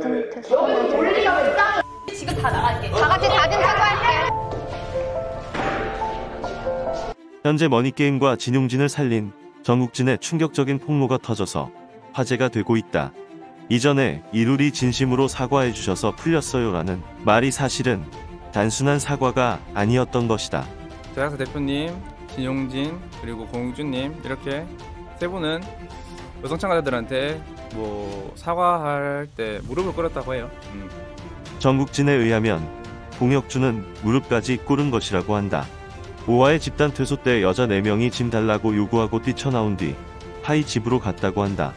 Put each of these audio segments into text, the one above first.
닫은 듯 사과해줘. 지금 다 나갈게. 다 같이 닫은 사과할게. 현재 머니게임과 진용진을 살린 정국진의 충격적인 폭로가 터져서 화제가 되고 있다. 이전에 이룰이 진심으로 사과해 주셔서 풀렸어요라는 말이 사실은 단순한 사과가 아니었던 것이다. 제작사 대표님, 진용진, 그리고 공준님 이렇게 세 분은 여성 참가자들한테 뭐 사과할 때 무릎을 꿇었다고 해요. 음. 전국진에 의하면 공혁준은 무릎까지 꿇은 것이라고 한다. 5화의 집단 퇴소 때 여자 4명이 짐 달라고 요구하고 뛰쳐나온 뒤 하이 집으로 갔다고 한다.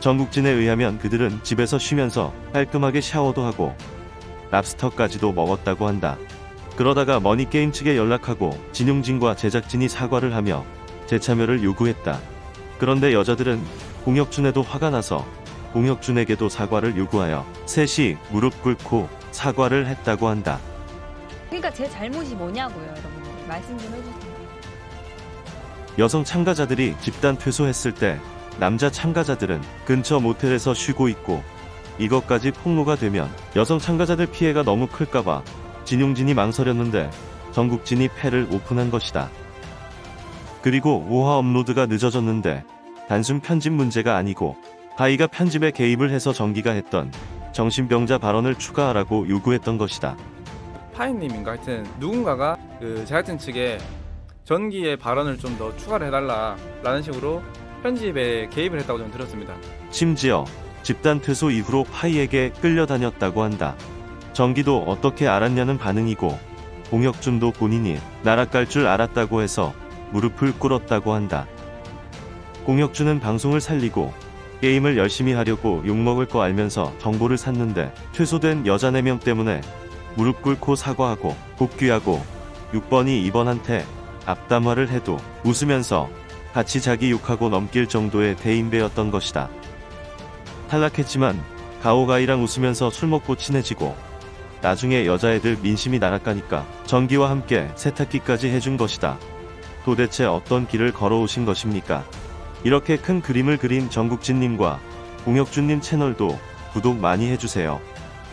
전국진에 의하면 그들은 집에서 쉬면서 깔끔하게 샤워도 하고 랍스터까지도 먹었다고 한다. 그러다가 머니게임 측에 연락하고 진용진과 제작진이 사과를 하며 재참여를 요구했다. 그런데 여자들은 공혁준에도 화가 나서 공혁준에게도 사과를 요구하여 셋이 무릎 꿇고 사과를 했다고 한다. 그러니까 제 잘못이 뭐냐고요, 여러분. 말씀 좀 해주세요. 여성 참가자들이 집단 퇴소했을 때 남자 참가자들은 근처 모텔에서 쉬고 있고 이것까지 폭로가 되면 여성 참가자들 피해가 너무 클까봐 진용진이 망설였는데 정국진이 패를 오픈한 것이다. 그리고 5화 업로드가 늦어졌는데 단순 편집 문제가 아니고 하이가 편집에 개입을 해서 정기가 했던 정신병자 발언을 추가하라고 요구했던 것이다. 파이님인가 하여튼 누군가가 그 제작진 측에 전기의 발언을 좀 더 추가를 해달라라는 식으로 편집에 개입을 했다고 저는 들었습니다. 심지어 집단 퇴소 이후로 파이에게 끌려다녔다고 한다. 정기도 어떻게 알았냐는 반응이고 공혁준도 본인이 날아갈 줄 알았다고 해서 무릎을 꿇었다고 한다. 공혁준은 방송을 살리고 게임을 열심히 하려고 욕먹을 거 알면서 정보를 샀는데 퇴소된 여자 4명 때문에 무릎 꿇고 사과하고 복귀하고 6번이 이번한테 앞담화를 해도 웃으면서 같이 자기 욕하고 넘길 정도의 대인배였던 것이다. 탈락했지만 가오가이랑 웃으면서 술 먹고 친해지고 나중에 여자애들 민심이 날아가니까 전기와 함께 세탁기까지 해준 것이다. 도대체 어떤 길을 걸어오신 것입니까? 이렇게 큰 그림을 그린 정국진님과 공혁준님 채널도 구독 많이 해주세요.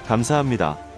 감사합니다.